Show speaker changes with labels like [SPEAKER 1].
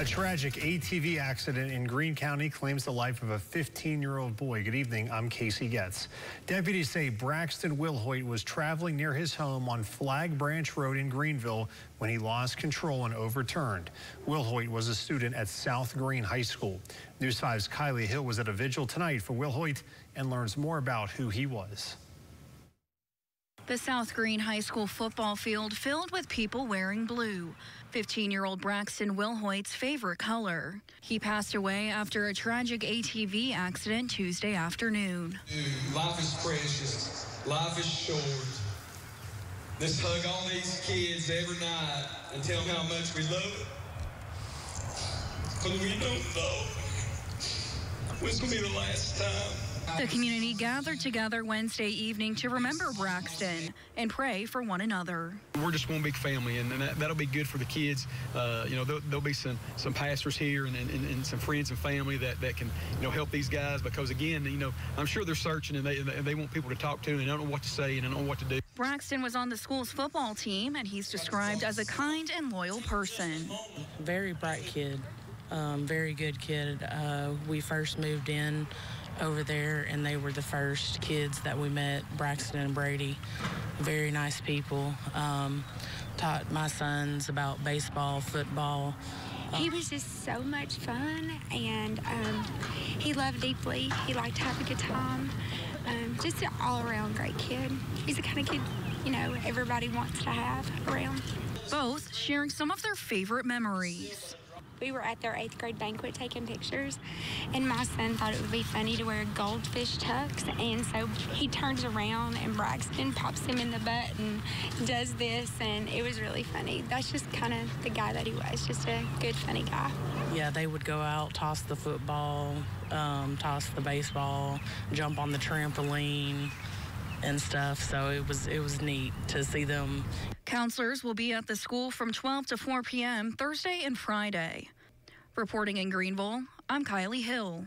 [SPEAKER 1] A tragic ATV accident in Greene County claims the life of a 15-year-old boy. Good evening, I'm Casey Getz. Deputies say Braxton Wilhoit was traveling near his home on Flag Branch Road in Greeneville when he lost control and overturned. Wilhoit was a student at South Greene High School. News 5's Kylie Hill was at a vigil tonight for Wilhoit and learns more about who he was.
[SPEAKER 2] The South Greene High School football field filled with people wearing blue. 15 year old Braxton Wilhoit's favorite color. He passed away after a tragic ATV accident Tuesday afternoon.
[SPEAKER 3] Dude, life is precious, life is short. Let's hug all these kids every night and tell them how much we love them. Because we don't know when it's going to be the last time.
[SPEAKER 2] The community gathered together Wednesday evening to remember Braxton and pray for one another.
[SPEAKER 4] We're just one big family, and, and that, will be good for the kids. Uh, you know, there'll, there'll, be some some pastors here and, and, and, some friends and family that, that can you know help these guys because again, you know, I'm sure they're searching and they and they want people to talk to and they don't know what to say and they don't know what to do.
[SPEAKER 2] Braxton was on the school's football team, and he's described as a kind and loyal person.
[SPEAKER 5] Very bright kid, um, very good kid. Uh, we first moved in over there, and they were the first kids that we met, Braxton and Brady. Very nice people. Um, taught my sons about baseball, football.
[SPEAKER 6] He was just so much fun, and um, he loved deeply. He liked to have a good time. Um, just an all-around great kid. He's the kind of kid, you know, everybody wants to have around.
[SPEAKER 2] Both sharing some of their favorite memories
[SPEAKER 6] we were at their eighth grade banquet taking pictures, and my son thought it would be funny to wear goldfish tux, and so he turns around and Braxton pops him in the butt and does this, and it was really funny. That's just kind of the guy that he was, just a good, funny guy.
[SPEAKER 5] Yeah, they would go out, toss the football, um, toss the baseball, jump on the trampoline and stuff. So it was it was neat to see them.
[SPEAKER 2] Counselors will be at the school from 12 to 4 p.m. Thursday and Friday. Reporting in Greeneville, I'm Kylie Hill.